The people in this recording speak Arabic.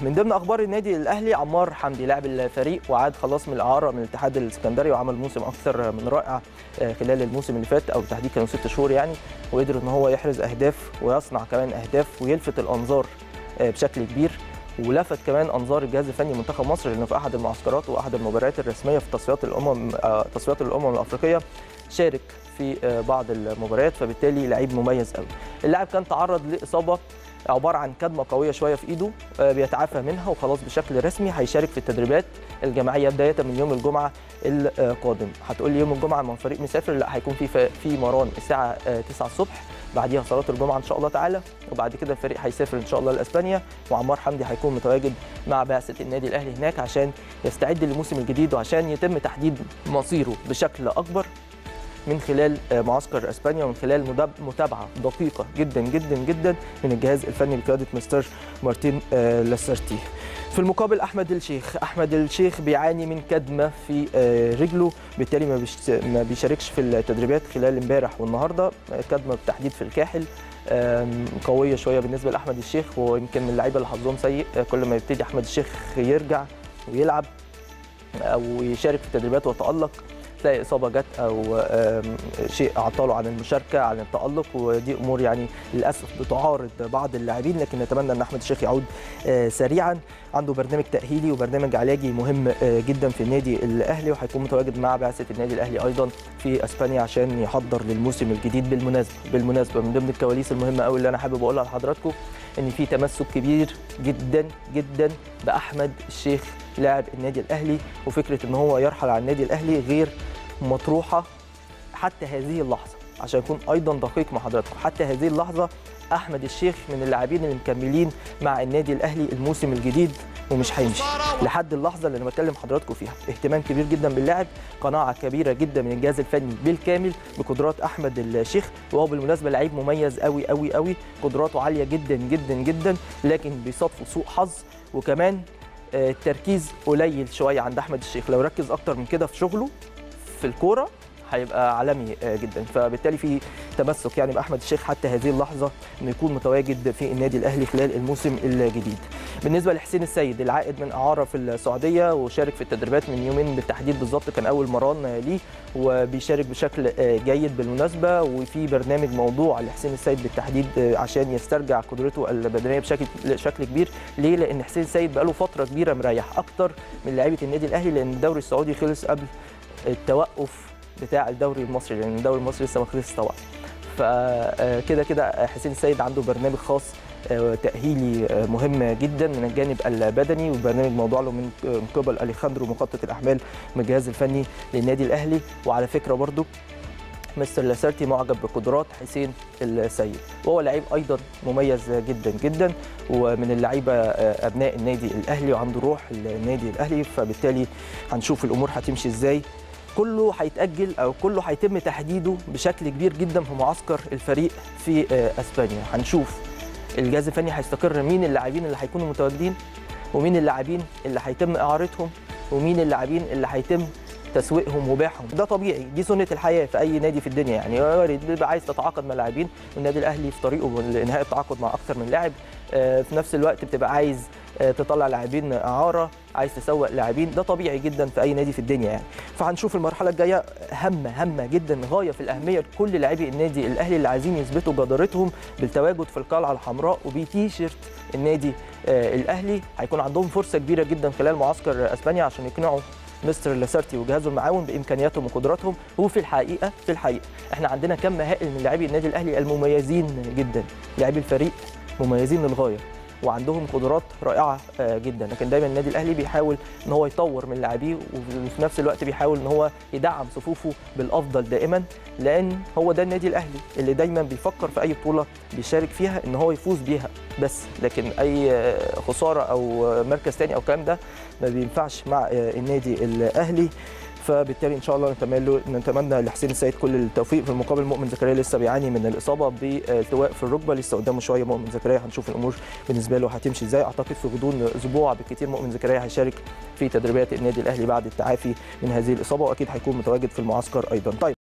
من ضمن أخبار النادي الأهلي عمار حمدي لاعب الفريق وعاد خلاص من الأعارة من الاتحاد السكندري وعمل موسم أكثر من رائع خلال الموسم اللي فات أو بالتحديد كانوا ست شهور يعني وقدر إن هو يحرز أهداف ويصنع كمان أهداف ويلفت الأنظار بشكل كبير ولفت كمان أنظار الجهاز الفني منتخب مصر لأنه في أحد المعسكرات وأحد المباريات الرسمية في تصفيات الأمم تصفيات الأمم الأفريقية شارك في بعض المباريات فبالتالي لعيب مميز قوي اللاعب كان تعرض لإصابة عبارة عن كدمة قوية شوية في إيده بيتعافى منها وخلاص بشكل رسمي هيشارك في التدريبات الجماعية بداية من يوم الجمعة القادم. هتقول لي يوم الجمعة ما فريق مسافر؟ لا هيكون في في مران الساعة 9 الصبح بعديها صلاة الجمعة إن شاء الله تعالى وبعد كده الفريق هيسافر إن شاء الله لإسبانيا وعمار حمدي هيكون متواجد مع بعثة النادي الأهلي هناك عشان يستعد للموسم الجديد وعشان يتم تحديد مصيره بشكل أكبر. من خلال معسكر إسبانيا ومن خلال متابعة دقيقة جدا جدا جدا من الجهاز الفني بقياده مستر مارتين لاسارتي. في المقابل أحمد الشيخ، أحمد الشيخ بيعاني من كدمة في رجله بالتالي ما بيشاركش في التدريبات خلال امبارح والنهاردة، كدمة بالتحديد في الكاحل قوية شوية بالنسبة لأحمد الشيخ ويمكن من اللعيبة اللي حظهم سيء كل ما يبتدي أحمد الشيخ يرجع ويلعب أو يشارك في التدريبات ويتألق تلاقي إصابة جت أو شيء أعطاله عن المشاركة عن التألق ودي أمور يعني للأسف بتعارض بعض اللاعبين لكن نتمنى إن أحمد الشيخ يعود سريعا. عنده برنامج تأهيلي وبرنامج علاجي مهم جدا في النادي الأهلي وهيكون متواجد مع بعثة النادي الأهلي أيضا في إسبانيا عشان يحضر للموسم الجديد بالمناسبة بالمناسبة. من ضمن الكواليس المهمة قوي اللي أنا حابب أقولها لحضراتكم إن في تمسك كبير جدا جدا بأحمد الشيخ لاعب النادي الأهلي وفكرة إن هو يرحل عن النادي الأهلي غير مطروحة حتى هذه اللحظة عشان اكون أيضا دقيق مع حضراتكم. حتى هذه اللحظة أحمد الشيخ من اللاعبين اللي مكملين مع النادي الأهلي الموسم الجديد ومش هيمشي. لحد اللحظة اللي أنا بكلم حضراتكم فيها. اهتمام كبير جدا باللاعب قناعة كبيرة جدا من الجهاز الفني بالكامل بقدرات أحمد الشيخ. وهو بالمناسبة لعيب مميز قوي قوي قوي قدراته عالية جدا جدا جدا. لكن بيصادفه سوء حظ وكمان التركيز قليل شوية عند أحمد الشيخ. لو ركز أكتر من كده في شغله في الكورة هيبقى عالمي جدا فبالتالي في تمسك يعني بأحمد الشيخ حتى هذه اللحظة إنه يكون متواجد في النادي الأهلي خلال الموسم الجديد. بالنسبة لحسين السيد العائد من اعاره في السعودية وشارك في التدريبات من يومين بالتحديد بالظبط كان أول مران ليه وبيشارك بشكل جيد بالمناسبة وفي برنامج موضوع لحسين السيد بالتحديد عشان يسترجع قدرته البدنية بشكل بشكل كبير ليه؟ لأن حسين السيد بقاله فترة كبيرة مريح أكتر من لعيبة النادي الأهلي لأن الدوري السعودي خلص قبل التوقف بتاع الدوري المصري لأن الدوري المصري لسه ما خلصش طبعا. فكده كده حسين السيد عنده برنامج خاص تأهيلي مهم جدا من الجانب البدني وبرنامج موضوع له من قبل أليخاندرو مخطط الاحمال من الجهاز الفني للنادي الأهلي. وعلى فكرة برضو مستر لاسارتي معجب بقدرات حسين السيد. وهو لعيب أيضا مميز جدا جدا ومن اللعيبة أبناء النادي الأهلي وعنده روح النادي الأهلي. فبالتالي هنشوف الأمور هتمشي إزاي. كله هيتأجل أو كله هيتم تحديده بشكل كبير جدا في معسكر الفريق في إسبانيا. هنشوف الجهاز الفني هيستقر مين اللاعبين اللي هيكونوا متواجدين ومين اللاعبين اللي هيتم إعارتهم ومين اللاعبين اللي هيتم تسويقهم وبيعهم. ده طبيعي دي سنة الحياة في أي نادي في الدنيا. يعني وارد بيبقى عايز تتعاقد مع لاعبين والنادي الأهلي في طريقه لإنهاء التعاقد مع أكثر من لاعب في نفس الوقت بتبقى عايز تطلع لاعبين اعاره عايز تسوق لاعبين ده طبيعي جدا في أي نادي في الدنيا يعني. فهنشوف المرحلة الجاية هامه هامه جدا غاية في الأهمية لكل لاعبي النادي. الأهلي اللي عايزين يثبتوا جدارتهم بالتواجد في القلعة الحمراء وبتيشيرت النادي الأهلي. هيكون عندهم فرصة كبيرة جدا خلال معسكر أسبانيا عشان يقنعوا مستر لاسارتي وجهازه المعاون بإمكانياتهم وقدراتهم. وفي الحقيقة في الحقيقة إحنا عندنا كم هائل من لاعبي النادي الأهلي المميزين جدا. لاعبي الفريق مميزين للغايه وعندهم قدرات رائعة جدا. لكن دايما النادي الأهلي بيحاول إن هو يطور من لاعبيه وفي نفس الوقت بيحاول إن هو يدعم صفوفه بالأفضل دائما لأن هو ده النادي الأهلي اللي دايما بيفكر في أي بطولة بيشارك فيها إن هو يفوز بيها بس. لكن أي خسارة أو مركز ثاني أو الكلام ده ما بينفعش مع النادي الأهلي. فبالتالي إن شاء الله نتمنى نتمنى لحسين السيد كل التوفيق في المقابل. مؤمن زكريا لسه بيعاني من الإصابة بالتواء في الركبة لسه قدامه شوية. مؤمن زكريا هنشوف الأمور بالنسبة له هتمشي إزاي. أعتقد في غضون أسبوع بالكثير مؤمن زكريا هيشارك في تدريبات النادي الأهلي بعد التعافي من هذه الإصابة وأكيد هيكون متواجد في المعسكر أيضا. طيب.